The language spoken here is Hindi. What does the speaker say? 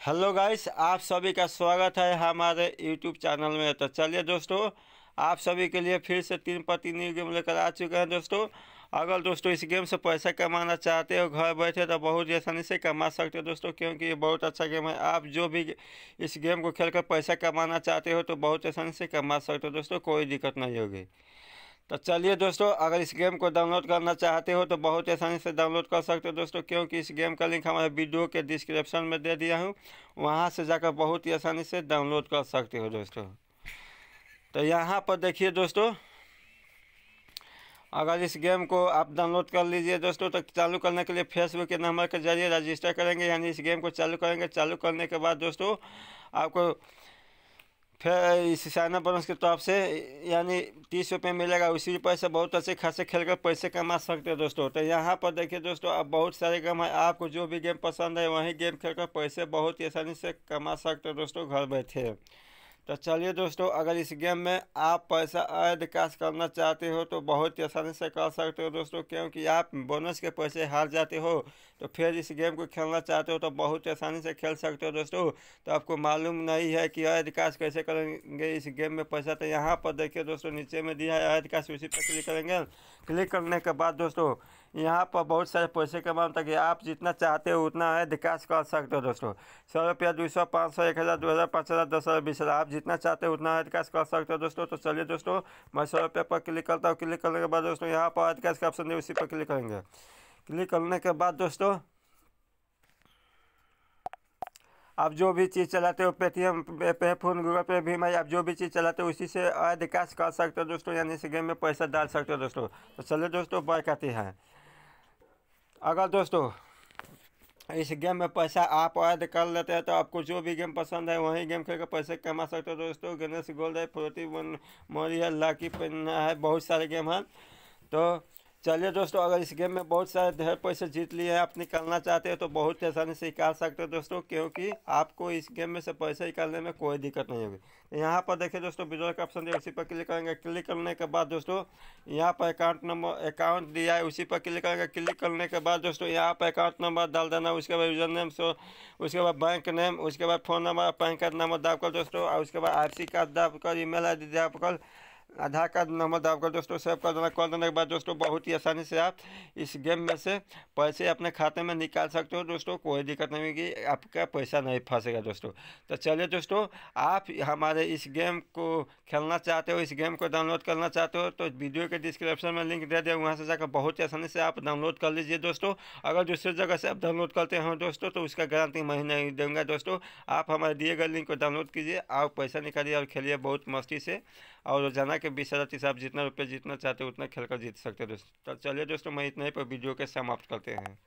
हेलो गाइस, आप सभी का स्वागत है हमारे यूट्यूब चैनल में। तो चलिए दोस्तों, आप सभी के लिए फिर से तीन पति न्यू गेम लेकर आ चुके हैं दोस्तों। अगर दोस्तों इस गेम से पैसा कमाना चाहते हो, घर बैठे तो बहुत आसानी से कमा सकते हो दोस्तों, क्योंकि ये बहुत अच्छा गेम है। आप जो भी इस गेम को खेल कर पैसा कमाना चाहते हो तो बहुत आसानी से कमा सकते हो दोस्तों, कोई दिक्कत नहीं होगी। तो चलिए दोस्तों, अगर इस गेम को डाउनलोड करना चाहते हो तो बहुत आसानी से डाउनलोड कर सकते हो दोस्तों, क्योंकि इस गेम का लिंक हमारे वीडियो के डिस्क्रिप्शन में दे दिया हूँ। वहाँ से जाकर बहुत ही आसानी से डाउनलोड कर सकते हो दोस्तों। तो यहाँ पर देखिए दोस्तों, अगर इस गेम को आप डाउनलोड कर लीजिए दोस्तों तो चालू करने के लिए फेसबुक के नंबर के ज़रिए रजिस्टर करेंगे, यानी इस गेम को चालू करेंगे। चालू करने के बाद दोस्तों, आपको फिर सिसाना बनस के तरफ़ से यानी तीस रुपये मिलेगा, उसी पैसे बहुत अच्छे खासे खेल कर पैसे कमा सकते हैं दोस्तों। तो यहाँ पर देखिए दोस्तों, अब बहुत सारे गेम है, आपको जो भी गेम पसंद है, वही गेम खेल कर पैसे बहुत ही आसानी से कमा सकते हैं दोस्तों, घर बैठे। तो चलिए दोस्तों, अगर इस गेम में आप पैसा ऐड कैश करना चाहते हो तो बहुत ही आसानी से कर सकते हो दोस्तों, क्योंकि आप बोनस के पैसे हार जाते हो। तो फिर इस गेम को खेलना चाहते हो तो बहुत ही आसानी से खेल सकते हो दोस्तों। तो आपको मालूम नहीं है कि ऐड कैश कैसे करेंगे इस गेम में पैसा तो यहाँ पर देखिए दोस्तों, नीचे में दिया है ऐड कैश उसी पर क्लिक करेंगे। क्लिक करने के बाद दोस्तों यहाँ पर बहुत सारे पैसे कमाने ताकि आप जितना चाहते हो उतना है, विकास कर सकते हो दोस्तों। सौ रुपया, दो सौ, पाँच सौ, एक हज़ार, दो हज़ार, पाँच हज़ार, दस हज़ार, बीस हज़ार, आप जितना चाहते हो उतना विकास कर सकते हो दोस्तों। तो चलिए दोस्तों, मैं सौ रुपये पर क्लिक करता हूँ। क्लिक करने के बाद दोस्तों, यहाँ पर विकास का ऑप्शन है, उसी पर क्लिक करेंगे। क्लिक करने के बाद दोस्तों, आप जो भी चीज़ चलाते हो पेटीएम पे फ़ोन गूगल पे भी मैं आप जो भी चीज़ चलाते हो, उसी से विकास कर सकते हो दोस्तों, यानी इस गेम में पैसा डाल सकते हो दोस्तों। तो चलिए दोस्तों बाइक आती है। अगर दोस्तों, इस गेम में पैसा आप ऐड कर लेते हैं तो आपको जो भी गेम पसंद है वही गेम खेल कर पैसे कमा सकते हो दोस्तों। गणेश गोल्ड है फोर्टी वन मोरी है लाकी पन्ना है, बहुत सारे गेम हैं। तो चलिए दोस्तों, अगर इस गेम में बहुत सारे ढेर पैसे जीत लिए हैं, आप निकालना चाहते हैं तो बहुत ही आसानी से निकाल सकते हो दोस्तों, क्योंकि आपको इस गेम में से पैसे निकालने में कोई दिक्कत नहीं होगी। यहाँ पर देखिए दोस्तों विड्रॉल का ऑप्शन दिया, उसी पर क्लिक करेंगे। क्लिक करने के बाद दोस्तों, यहाँ पर अकाउंट नंबर अकाउंट दिया है, उसी पर क्लिक करेंगे। क्लिक करने के बाद दोस्तों, यहाँ पर अकाउंट नंबर डाल देना, उसके बाद यूज़र नेम सो उसके बाद बैंक नेम उसके बाद phone number PAN card number दाब कर दोस्तों, और उसके बाद आई कार्ड दाब कर ई मेल आई डी दाब कर आधार कार्ड नंबर आपका दोस्तों सेव कर देना कर देने के बाद दोस्तों, बहुत ही आसानी से आप इस गेम में से पैसे अपने खाते में निकाल सकते हो दोस्तों, कोई दिक्कत नहीं होगी आपका पैसा नहीं फंसेगा दोस्तों। तो चलिए दोस्तों, आप हमारे इस गेम को खेलना चाहते हो, इस गेम को डाउनलोड करना चाहते हो तो वीडियो के डिस्क्रिप्शन में लिंक दे दिया, वहाँ से जाकर बहुत ही आसानी से आप डाउनलोड कर लीजिए दोस्तों। अगर दूसरी जगह से आप डाउनलोड करते हो दोस्तों तो उसका गारंटी मैं नहीं दूँगा दोस्तों। आप हमारे दिए गए लिंक को डाउनलोड कीजिए, आप पैसा निकालिए और खेलिए बहुत मस्ती से। और रोज़ाना के बीस हज़ार तीस आप जितना रुपये जीतना चाहते हो उतना खेल कर जीत सकते हैं दोस्तों। तो चलिए दोस्तों, मैं इतना पर वीडियो के समाप्त करते हैं।